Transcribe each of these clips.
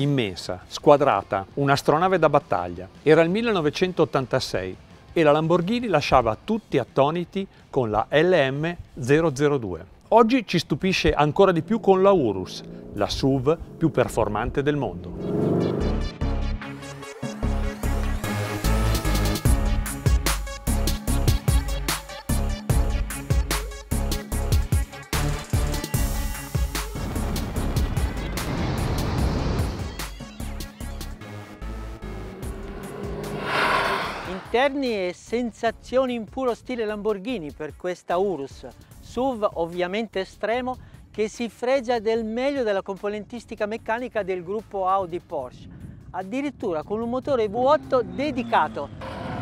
immensa, squadrata, un'astronave da battaglia. Era il 1986 e la Lamborghini lasciava tutti attoniti con la LM002. Oggi ci stupisce ancora di più con la Urus, la SUV più performante del mondo. Interni e sensazioni in puro stile Lamborghini per questa Urus, SUV ovviamente estremo che si fregia del meglio della componentistica meccanica del gruppo Audi Porsche, addirittura con un motore V8 dedicato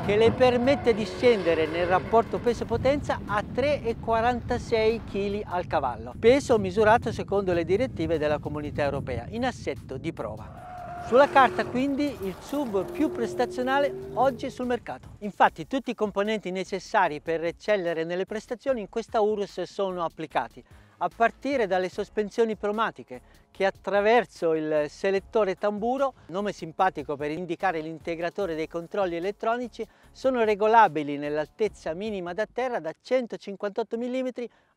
che le permette di scendere nel rapporto peso-potenza a 3,46 kg al cavallo, peso misurato secondo le direttive della comunità europea, in assetto di prova. Sulla carta quindi il SUV più prestazionale oggi sul mercato. Infatti tutti i componenti necessari per eccellere nelle prestazioni in questa Urus sono applicati, a partire dalle sospensioni pneumatiche che attraverso il selettore tamburo, nome simpatico per indicare l'integratore dei controlli elettronici, sono regolabili nell'altezza minima da terra da 158 mm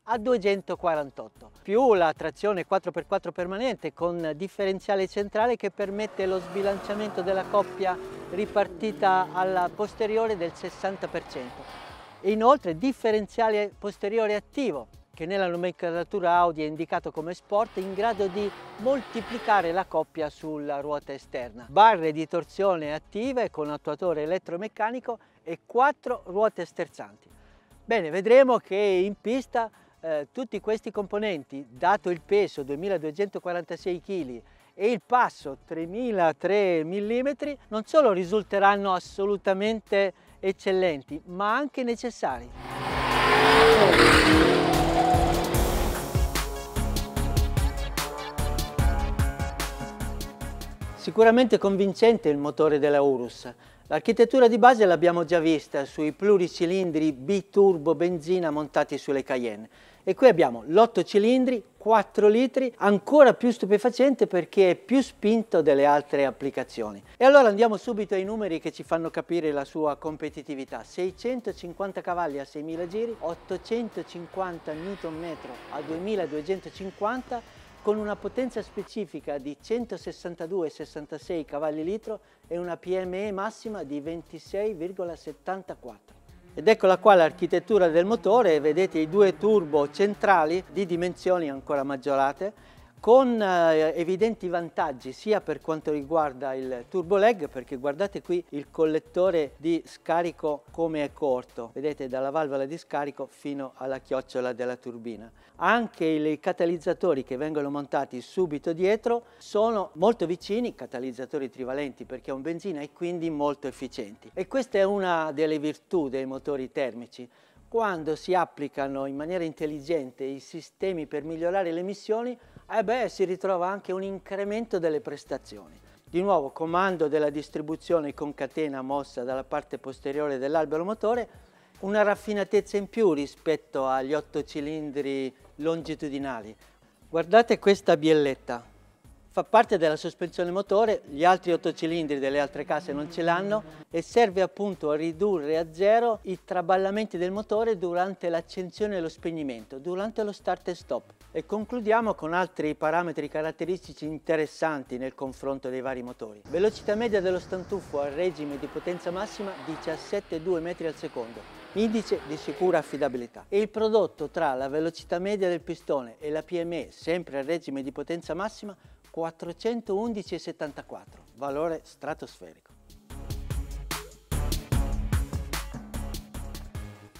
a 248 più la trazione 4x4 permanente con differenziale centrale che permette lo sbilanciamento della coppia ripartita alla posteriore del 60% e inoltre differenziale posteriore attivo che nella nomenclatura Audi è indicato come sport in grado di moltiplicare la coppia sulla ruota esterna barre di torsione attive con attuatore elettromeccanico e quattro ruote sterzanti bene vedremo che in pista eh, tutti questi componenti, dato il peso 2246 kg e il passo 3003 mm, non solo risulteranno assolutamente eccellenti, ma anche necessari. Sicuramente convincente il motore della Urus, L'architettura di base l'abbiamo già vista sui pluricilindri biturbo benzina montati sulle Cayenne e qui abbiamo l'8 cilindri, 4 litri, ancora più stupefacente perché è più spinto delle altre applicazioni. E allora andiamo subito ai numeri che ci fanno capire la sua competitività. 650 cavalli a 6.000 giri, 850 Nm a 2.250 con una potenza specifica di 162,66 cavalli litro e una PME massima di 26,74. Ed eccola qua l'architettura del motore, vedete i due turbo centrali di dimensioni ancora maggiorate con eh, evidenti vantaggi sia per quanto riguarda il turbo leg perché guardate qui il collettore di scarico come è corto. Vedete dalla valvola di scarico fino alla chiocciola della turbina. Anche i catalizzatori che vengono montati subito dietro sono molto vicini catalizzatori trivalenti perché è un benzina e quindi molto efficienti. E questa è una delle virtù dei motori termici. Quando si applicano in maniera intelligente i sistemi per migliorare le emissioni eh beh, si ritrova anche un incremento delle prestazioni. Di nuovo, comando della distribuzione con catena mossa dalla parte posteriore dell'albero motore, una raffinatezza in più rispetto agli otto cilindri longitudinali. Guardate questa bielletta, fa parte della sospensione motore, gli altri otto cilindri delle altre case non ce l'hanno e serve appunto a ridurre a zero i traballamenti del motore durante l'accensione e lo spegnimento, durante lo start e stop. E concludiamo con altri parametri caratteristici interessanti nel confronto dei vari motori. Velocità media dello stantuffo al regime di potenza massima 17,2 metri al secondo, indice di sicura affidabilità. E il prodotto tra la velocità media del pistone e la PME, sempre al regime di potenza massima, 411,74, valore stratosferico.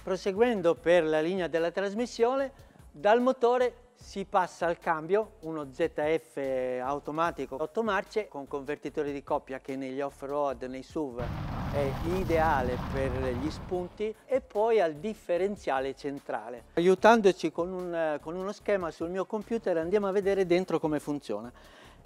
Proseguendo per la linea della trasmissione, dal motore si passa al cambio, uno ZF automatico 8 marce con convertitore di coppia che negli off-road, nei SUV è ideale per gli spunti e poi al differenziale centrale. Aiutandoci con, un, con uno schema sul mio computer andiamo a vedere dentro come funziona.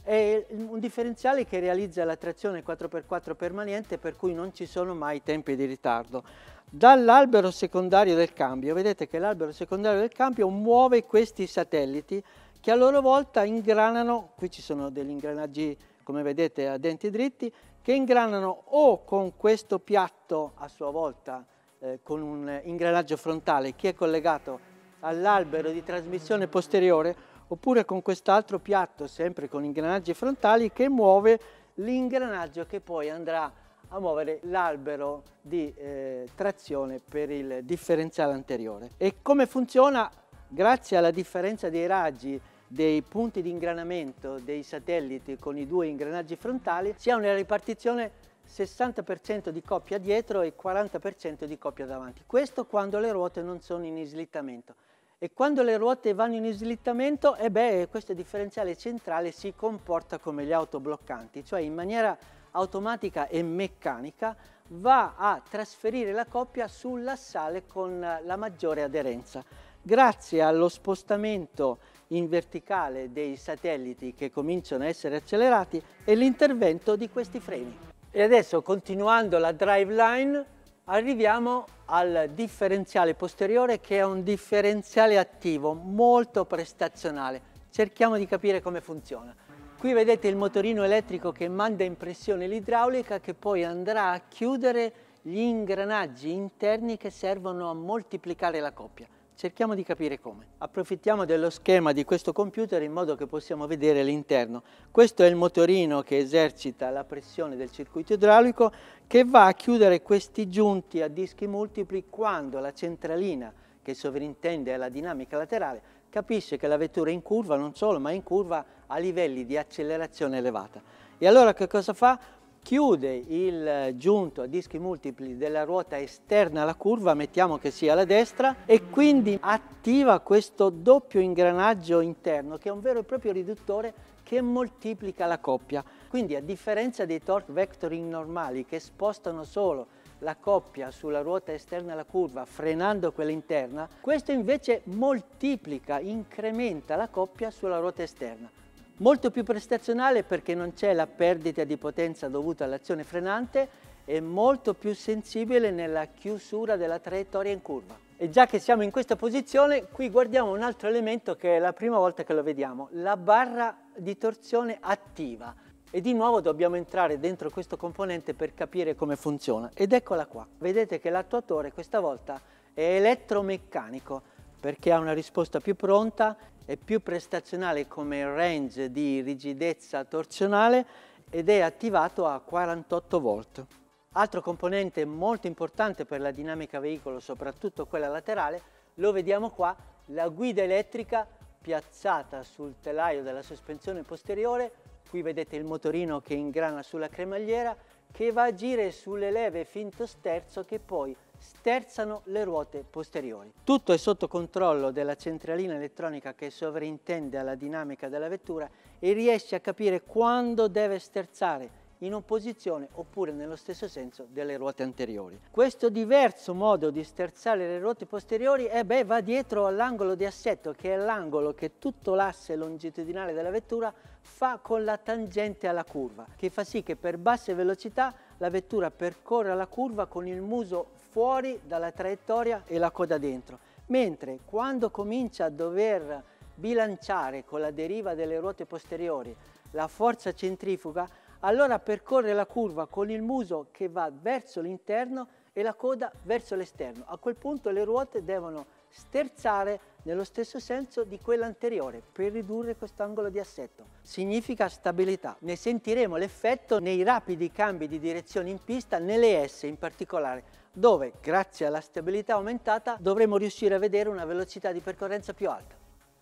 È un differenziale che realizza la trazione 4x4 permanente per cui non ci sono mai tempi di ritardo. Dall'albero secondario del cambio, vedete che l'albero secondario del cambio muove questi satelliti che a loro volta ingranano, qui ci sono degli ingranaggi come vedete a denti dritti, che ingranano o con questo piatto a sua volta eh, con un ingranaggio frontale che è collegato all'albero di trasmissione posteriore oppure con quest'altro piatto sempre con ingranaggi frontali che muove l'ingranaggio che poi andrà a muovere l'albero di eh, trazione per il differenziale anteriore. E come funziona? Grazie alla differenza dei raggi dei punti di ingranamento dei satelliti con i due ingranaggi frontali si ha una ripartizione 60% di coppia dietro e 40% di coppia davanti. Questo quando le ruote non sono in slittamento. E quando le ruote vanno in slittamento, eh beh, questo differenziale centrale si comporta come gli autobloccanti, cioè in maniera automatica e meccanica va a trasferire la coppia sull'assale con la maggiore aderenza. Grazie allo spostamento in verticale dei satelliti che cominciano a essere accelerati e l'intervento di questi freni. E adesso continuando la drive line arriviamo al differenziale posteriore che è un differenziale attivo molto prestazionale. Cerchiamo di capire come funziona. Qui vedete il motorino elettrico che manda in pressione l'idraulica che poi andrà a chiudere gli ingranaggi interni che servono a moltiplicare la coppia. Cerchiamo di capire come. Approfittiamo dello schema di questo computer in modo che possiamo vedere l'interno. Questo è il motorino che esercita la pressione del circuito idraulico che va a chiudere questi giunti a dischi multipli quando la centralina che sovrintende alla dinamica laterale capisce che la vettura è in curva, non solo, ma in curva a livelli di accelerazione elevata. E allora che cosa fa? Chiude il giunto a dischi multipli della ruota esterna alla curva, mettiamo che sia alla destra, e quindi attiva questo doppio ingranaggio interno che è un vero e proprio riduttore che moltiplica la coppia. Quindi a differenza dei torque vectoring normali che spostano solo la coppia sulla ruota esterna alla curva frenando quella interna, questo invece moltiplica, incrementa la coppia sulla ruota esterna molto più prestazionale perché non c'è la perdita di potenza dovuta all'azione frenante e molto più sensibile nella chiusura della traiettoria in curva. E già che siamo in questa posizione, qui guardiamo un altro elemento che è la prima volta che lo vediamo, la barra di torsione attiva. E di nuovo dobbiamo entrare dentro questo componente per capire come funziona. Ed eccola qua. Vedete che l'attuatore questa volta è elettromeccanico perché ha una risposta più pronta è più prestazionale come range di rigidezza torsionale ed è attivato a 48 volt. Altro componente molto importante per la dinamica veicolo, soprattutto quella laterale, lo vediamo qua, la guida elettrica piazzata sul telaio della sospensione posteriore, qui vedete il motorino che ingrana sulla cremagliera, che va a agire sulle leve finto sterzo che poi sterzano le ruote posteriori. Tutto è sotto controllo della centralina elettronica che sovrintende alla dinamica della vettura e riesce a capire quando deve sterzare in opposizione oppure nello stesso senso delle ruote anteriori. Questo diverso modo di sterzare le ruote posteriori eh beh, va dietro all'angolo di assetto che è l'angolo che tutto l'asse longitudinale della vettura fa con la tangente alla curva, che fa sì che per basse velocità la vettura percorra la curva con il muso fuori dalla traiettoria e la coda dentro, mentre quando comincia a dover bilanciare con la deriva delle ruote posteriori la forza centrifuga, allora percorre la curva con il muso che va verso l'interno e la coda verso l'esterno. A quel punto le ruote devono sterzare nello stesso senso di quella anteriore per ridurre quest'angolo di assetto. Significa stabilità. Ne sentiremo l'effetto nei rapidi cambi di direzione in pista, nelle S in particolare, dove grazie alla stabilità aumentata dovremo riuscire a vedere una velocità di percorrenza più alta.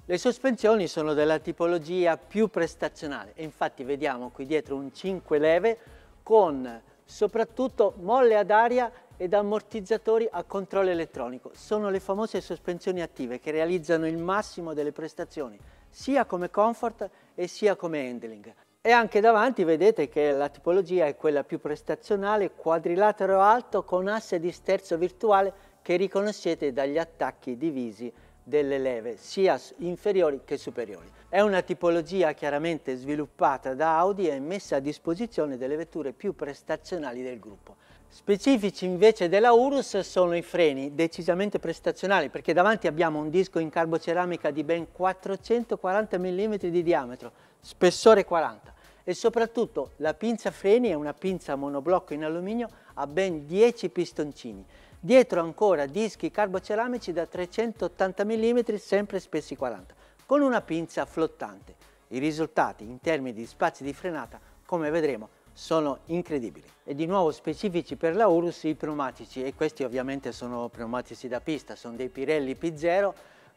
Le sospensioni sono della tipologia più prestazionale e infatti vediamo qui dietro un 5 leve con soprattutto molle ad aria ed ammortizzatori a controllo elettronico. Sono le famose sospensioni attive che realizzano il massimo delle prestazioni sia come comfort e sia come handling. E anche davanti vedete che la tipologia è quella più prestazionale, quadrilatero alto con asse di sterzo virtuale che riconoscete dagli attacchi divisi delle leve sia inferiori che superiori. È una tipologia chiaramente sviluppata da Audi e messa a disposizione delle vetture più prestazionali del gruppo. Specifici invece della Urus sono i freni, decisamente prestazionali, perché davanti abbiamo un disco in carboceramica di ben 440 mm di diametro, spessore 40, e soprattutto la pinza freni è una pinza monoblocco in alluminio a ben 10 pistoncini. Dietro ancora dischi carboceramici da 380 mm, sempre spessi 40, con una pinza flottante. I risultati in termini di spazi di frenata, come vedremo, sono incredibili. E di nuovo specifici per la Urus i pneumatici, e questi ovviamente sono pneumatici da pista, sono dei Pirelli P0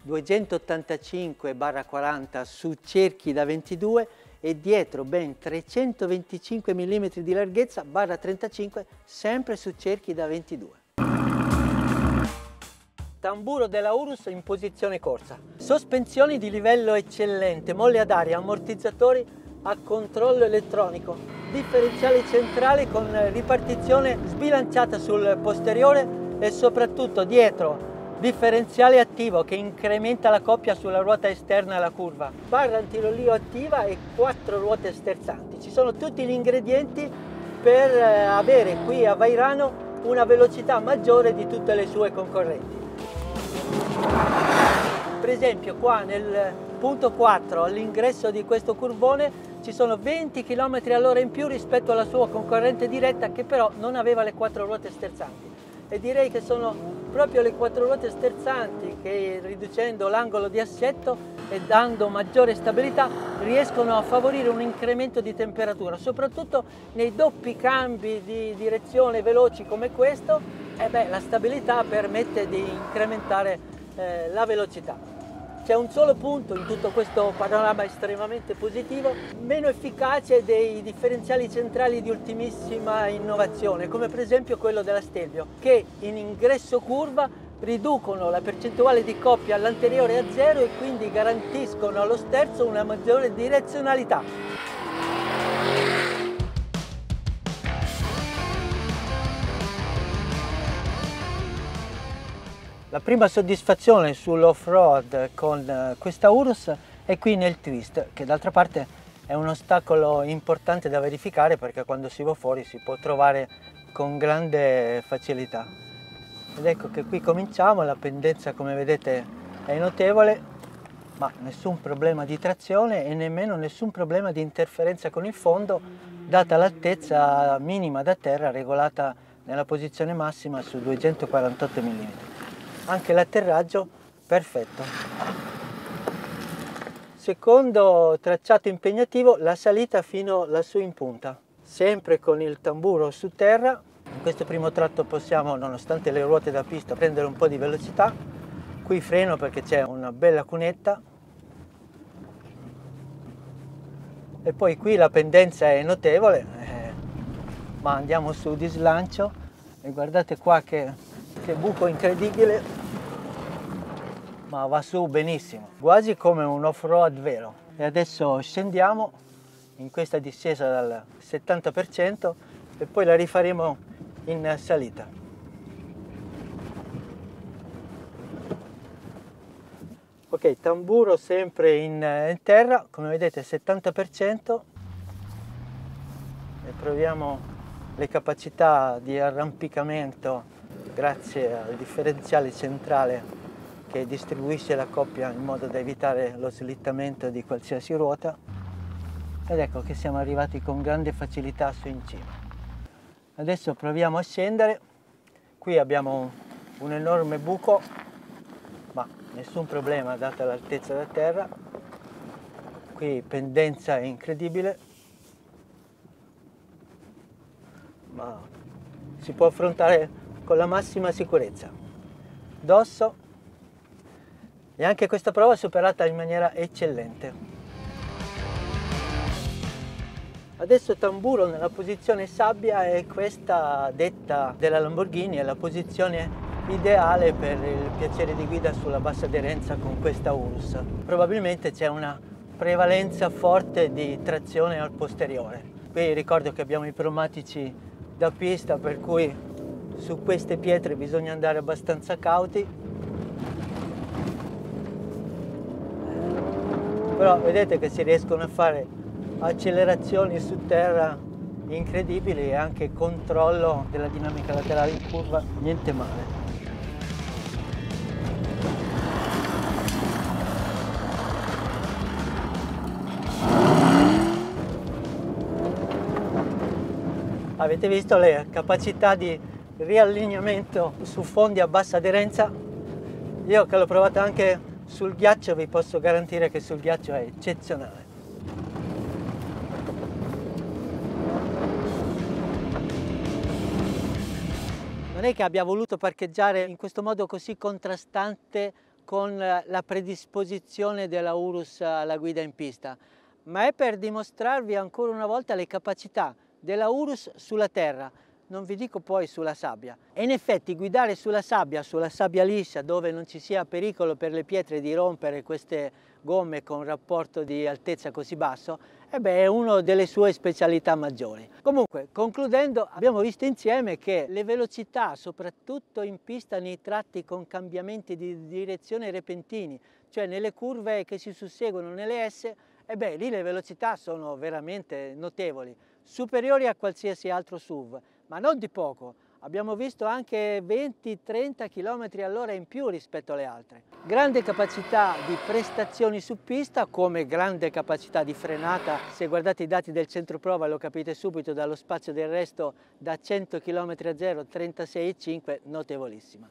285-40 su cerchi da 22 e dietro ben 325 mm di larghezza barra 35 sempre su cerchi da 22. Tamburo della Urus in posizione corsa. Sospensioni di livello eccellente, molle ad aria, ammortizzatori a controllo elettronico, differenziale centrale con ripartizione sbilanciata sul posteriore e soprattutto dietro differenziale attivo che incrementa la coppia sulla ruota esterna alla curva, barra antirolio attiva e quattro ruote sterzanti. Ci sono tutti gli ingredienti per eh, avere qui a Vairano una velocità maggiore di tutte le sue concorrenti. Per esempio qua nel punto 4 all'ingresso di questo curvone ci sono 20 km all'ora in più rispetto alla sua concorrente diretta che però non aveva le quattro ruote sterzanti e direi che sono proprio le quattro ruote sterzanti che riducendo l'angolo di assetto e dando maggiore stabilità riescono a favorire un incremento di temperatura, soprattutto nei doppi cambi di direzione veloci come questo, eh beh, la stabilità permette di incrementare eh, la velocità. C'è un solo punto in tutto questo panorama estremamente positivo, meno efficace dei differenziali centrali di ultimissima innovazione, come per esempio quello della Stelvio, che in ingresso curva riducono la percentuale di coppia all'anteriore a zero e quindi garantiscono allo sterzo una maggiore direzionalità. La prima soddisfazione sull'off-road con eh, questa Urus è qui nel twist, che d'altra parte è un ostacolo importante da verificare perché quando si va fuori si può trovare con grande facilità. Ed ecco che qui cominciamo, la pendenza come vedete è notevole, ma nessun problema di trazione e nemmeno nessun problema di interferenza con il fondo, data l'altezza minima da terra regolata nella posizione massima su 248 mm anche l'atterraggio perfetto. Secondo tracciato impegnativo la salita fino lassù in punta, sempre con il tamburo su terra. In questo primo tratto possiamo, nonostante le ruote da pista, prendere un po' di velocità. Qui freno perché c'è una bella cunetta. E poi qui la pendenza è notevole, eh, ma andiamo su di slancio e guardate qua che che buco incredibile, ma va su benissimo, quasi come un off-road vero. E adesso scendiamo in questa discesa dal 70% e poi la rifaremo in salita. Ok, tamburo sempre in, in terra, come vedete 70% e proviamo le capacità di arrampicamento grazie al differenziale centrale che distribuisce la coppia in modo da evitare lo slittamento di qualsiasi ruota. Ed ecco che siamo arrivati con grande facilità su in cima. Adesso proviamo a scendere, qui abbiamo un enorme buco ma nessun problema data l'altezza da terra, qui pendenza incredibile. Ma si può affrontare con la massima sicurezza. Dosso e anche questa prova è superata in maniera eccellente. Adesso tamburo nella posizione sabbia e questa detta della Lamborghini è la posizione ideale per il piacere di guida sulla bassa aderenza con questa Urus. Probabilmente c'è una prevalenza forte di trazione al posteriore. Qui ricordo che abbiamo i pneumatici da pista per cui su queste pietre bisogna andare abbastanza cauti. Però vedete che si riescono a fare accelerazioni su terra incredibili e anche controllo della dinamica laterale in curva. Niente male. Avete visto le capacità di riallineamento su fondi a bassa aderenza? Io che l'ho provato anche sul ghiaccio vi posso garantire che sul ghiaccio è eccezionale. Non è che abbia voluto parcheggiare in questo modo così contrastante con la predisposizione della Urus alla guida in pista, ma è per dimostrarvi ancora una volta le capacità della Urus sulla terra, non vi dico poi sulla sabbia. E in effetti guidare sulla sabbia, sulla sabbia liscia, dove non ci sia pericolo per le pietre di rompere queste gomme con un rapporto di altezza così basso, eh beh, è una delle sue specialità maggiori. Comunque, concludendo, abbiamo visto insieme che le velocità, soprattutto in pista nei tratti con cambiamenti di direzione repentini, cioè nelle curve che si susseguono nelle S, e beh, lì le velocità sono veramente notevoli, superiori a qualsiasi altro SUV, ma non di poco. Abbiamo visto anche 20-30 km all'ora in più rispetto alle altre. Grande capacità di prestazioni su pista come grande capacità di frenata. Se guardate i dati del centro prova lo capite subito dallo spazio del resto da 100 km a 0 36,5 notevolissima.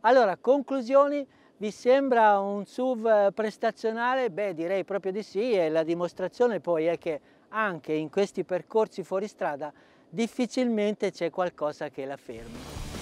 Allora, conclusioni, vi sembra un SUV prestazionale? Beh, direi proprio di sì e la dimostrazione poi è che anche in questi percorsi fuori strada difficilmente c'è qualcosa che la fermi.